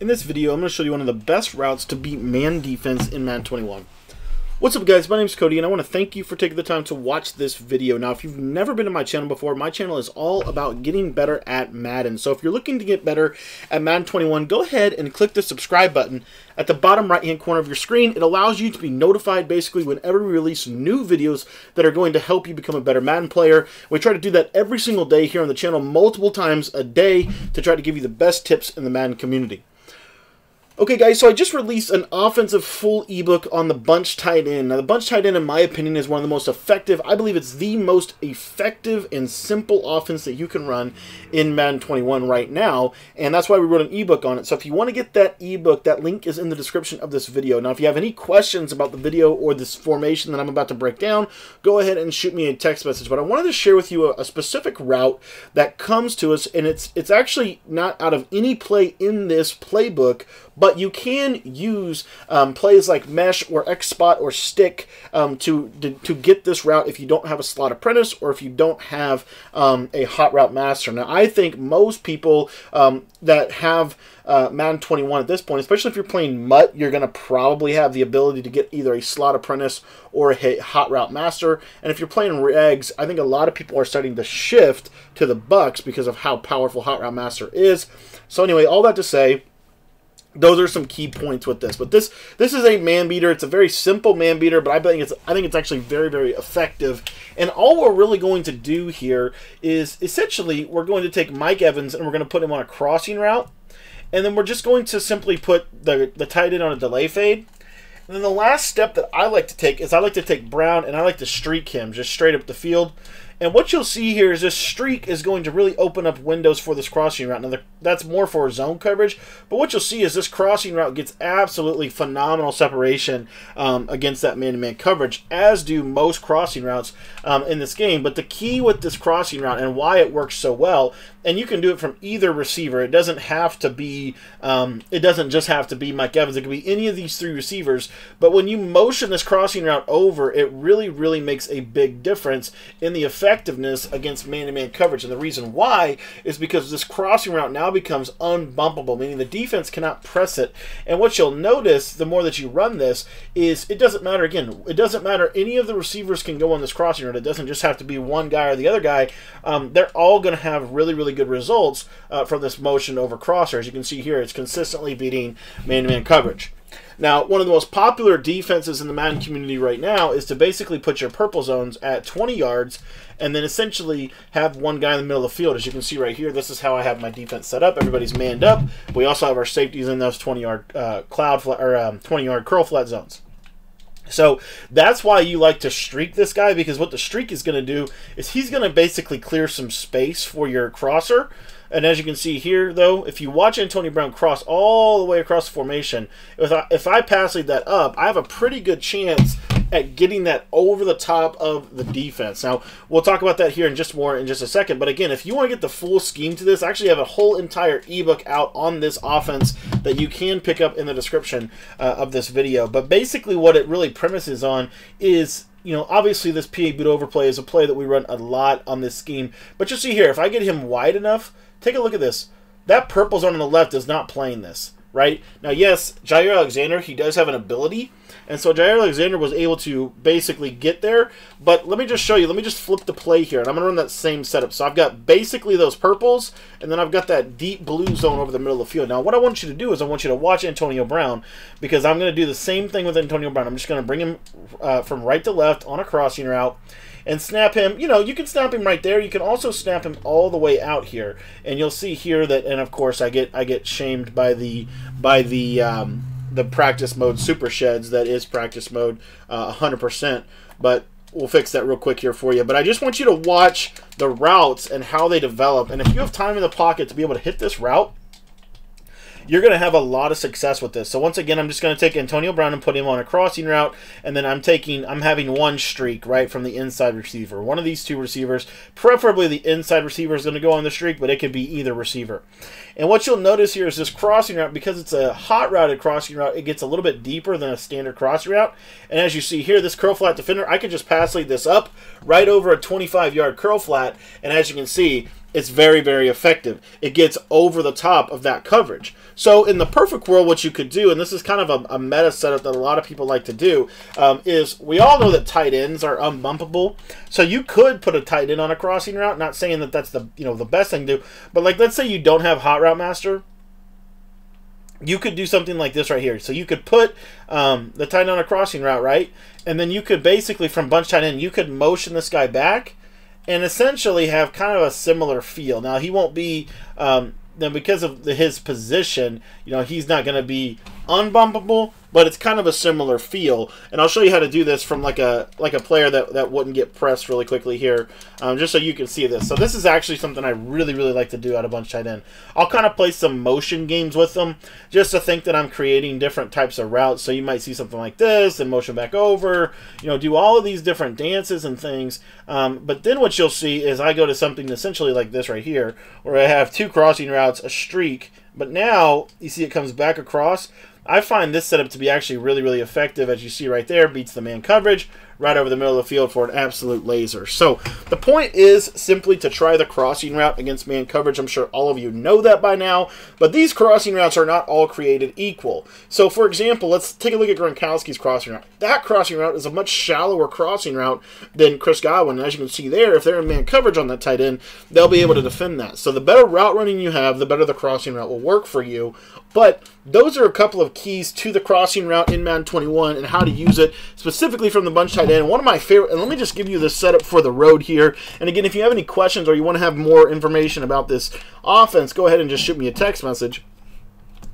In this video, I'm going to show you one of the best routes to beat man defense in Madden 21. What's up guys, my name is Cody and I want to thank you for taking the time to watch this video. Now if you've never been to my channel before, my channel is all about getting better at Madden. So if you're looking to get better at Madden 21, go ahead and click the subscribe button at the bottom right hand corner of your screen. It allows you to be notified basically whenever we release new videos that are going to help you become a better Madden player. We try to do that every single day here on the channel multiple times a day to try to give you the best tips in the Madden community. Okay, guys, so I just released an offensive full ebook on the bunch tight end. Now, the bunch tight end, in my opinion, is one of the most effective. I believe it's the most effective and simple offense that you can run in Madden 21 right now, and that's why we wrote an ebook on it. So if you want to get that ebook, that link is in the description of this video. Now, if you have any questions about the video or this formation that I'm about to break down, go ahead and shoot me a text message. But I wanted to share with you a, a specific route that comes to us, and it's it's actually not out of any play in this playbook, but you can use um, plays like mesh or X spot or stick um, to, to, to get this route if you don't have a slot apprentice or if you don't have um, a hot route master. Now, I think most people um, that have uh, Madden 21 at this point, especially if you're playing MUT, you're going to probably have the ability to get either a slot apprentice or a hot route master. And if you're playing regs, I think a lot of people are starting to shift to the Bucks because of how powerful hot route master is. So anyway, all that to say, those are some key points with this. But this this is a man beater. It's a very simple man beater, but I think it's I think it's actually very very effective. And all we're really going to do here is essentially we're going to take Mike Evans and we're going to put him on a crossing route, and then we're just going to simply put the the tight end on a delay fade. And then the last step that I like to take is I like to take Brown and I like to streak him just straight up the field. And what you'll see here is this streak is going to really open up windows for this crossing route. Now, that's more for zone coverage, but what you'll see is this crossing route gets absolutely phenomenal separation um, against that man-to-man -man coverage, as do most crossing routes um, in this game. But the key with this crossing route and why it works so well, and you can do it from either receiver. It doesn't have to be, um, it doesn't just have to be Mike Evans. It can be any of these three receivers. But when you motion this crossing route over, it really, really makes a big difference in the effect effectiveness against man-to-man coverage. And the reason why is because this crossing route now becomes unbumpable, meaning the defense cannot press it. And what you'll notice the more that you run this is it doesn't matter, again, it doesn't matter. Any of the receivers can go on this crossing route. It doesn't just have to be one guy or the other guy. Um, they're all going to have really, really good results uh, from this motion over crosser. As you can see here, it's consistently beating man-to-man -man coverage. Now, one of the most popular defenses in the Madden community right now is to basically put your purple zones at 20 yards and then essentially have one guy in the middle of the field. As you can see right here, this is how I have my defense set up. Everybody's manned up. We also have our safeties in those 20 yard uh, cloud or um, 20 yard curl flat zones. So that's why you like to streak this guy because what the streak is going to do is he's going to basically clear some space for your crosser. And as you can see here, though, if you watch Antonio Brown cross all the way across the formation, if I, if I pass lead that up, I have a pretty good chance at getting that over the top of the defense. Now, we'll talk about that here in just more in just a second. But again, if you want to get the full scheme to this, I actually have a whole entire ebook out on this offense that you can pick up in the description uh, of this video. But basically what it really premises on is you know, obviously this PA boot overplay is a play that we run a lot on this scheme. But you see here, if I get him wide enough, Take a look at this. That purple zone on the left is not playing this, right? Now, yes, Jaire Alexander, he does have an ability, and so Jaire Alexander was able to basically get there. But let me just show you. Let me just flip the play here, and I'm going to run that same setup. So I've got basically those purples, and then I've got that deep blue zone over the middle of the field. Now, what I want you to do is I want you to watch Antonio Brown, because I'm going to do the same thing with Antonio Brown. I'm just going to bring him uh, from right to left on a crossing route and snap him. You know, you can snap him right there. You can also snap him all the way out here, and you'll see here that. And of course, I get I get shamed by the by the um, the practice mode super sheds. That is practice mode, uh, 100%. But we'll fix that real quick here for you. But I just want you to watch the routes and how they develop. And if you have time in the pocket to be able to hit this route, you're going to have a lot of success with this. So once again, I'm just going to take Antonio Brown and put him on a crossing route, and then I'm taking, I'm having one streak, right, from the inside receiver. One of these two receivers, preferably the inside receiver is going to go on the streak, but it could be either receiver. And what you'll notice here is this crossing route, because it's a hot routed crossing route, it gets a little bit deeper than a standard crossing route. And as you see here, this curl flat defender, I can just pass lead this up right over a 25 yard curl flat. And as you can see, it's very, very effective. It gets over the top of that coverage. So, in the perfect world, what you could do, and this is kind of a, a meta setup that a lot of people like to do, um, is we all know that tight ends are unbumpable. So, you could put a tight end on a crossing route. Not saying that that's the you know the best thing to do, but like let's say you don't have Hot Route Master you could do something like this right here. So you could put um, the tight end on a crossing route, right? And then you could basically, from bunch tight end, you could motion this guy back and essentially have kind of a similar feel. Now he won't be um, now because of his position, you know, he's not going to be unbumpable, but it's kind of a similar feel. And I'll show you how to do this from like a like a player that, that wouldn't get pressed really quickly here, um, just so you can see this. So this is actually something I really, really like to do out of bunch tight end. I'll kind of play some motion games with them, just to think that I'm creating different types of routes. So you might see something like this, and motion back over, you know, do all of these different dances and things. Um, but then what you'll see is I go to something essentially like this right here, where I have two crossing routes, a streak, but now you see it comes back across. I find this setup to be actually really, really effective, as you see right there, beats the man coverage right over the middle of the field for an absolute laser. So the point is simply to try the crossing route against man coverage. I'm sure all of you know that by now, but these crossing routes are not all created equal. So for example, let's take a look at Gronkowski's crossing route. That crossing route is a much shallower crossing route than Chris Godwin. And As you can see there, if they're in man coverage on that tight end, they'll be able to defend that. So the better route running you have, the better the crossing route will work for you. But those are a couple of keys to the crossing route in Madden 21 and how to use it specifically from the bunch tight end. One of my favorite, and let me just give you the setup for the road here. And again, if you have any questions or you want to have more information about this offense, go ahead and just shoot me a text message.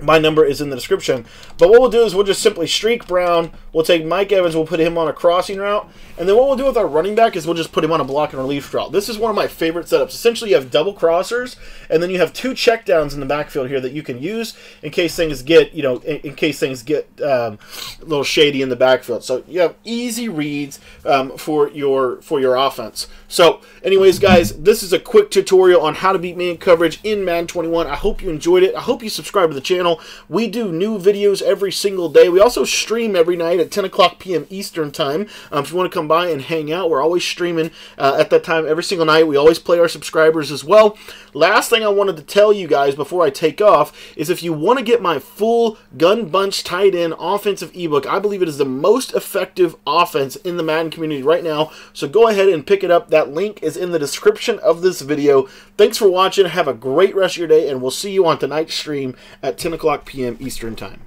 My number is in the description. But what we'll do is we'll just simply streak Brown. We'll take Mike Evans. We'll put him on a crossing route. And then what we'll do with our running back is we'll just put him on a block and relief route. This is one of my favorite setups. Essentially, you have double crossers, and then you have two checkdowns in the backfield here that you can use in case things get, you know, in, in case things get um, little shady in the backfield. So you have easy reads um, for your for your offense. So, anyways, guys, this is a quick tutorial on how to beat man coverage in Madden 21. I hope you enjoyed it. I hope you subscribe to the channel. We do new videos every single day. We also stream every night at 10 o'clock p.m. Eastern Time. Um, if you want to come by and hang out, we're always streaming uh, at that time every single night. We always play our subscribers as well. Last thing I wanted to tell you guys before I take off is if you want to get my full gun bunch tight end offensive ebook, I believe it is the most effective offense in the Madden community right now. So go ahead and pick it up. That link is in the description of this video. Thanks for watching. Have a great rest of your day, and we'll see you on tonight's stream at 10 o'clock p.m. Eastern Time.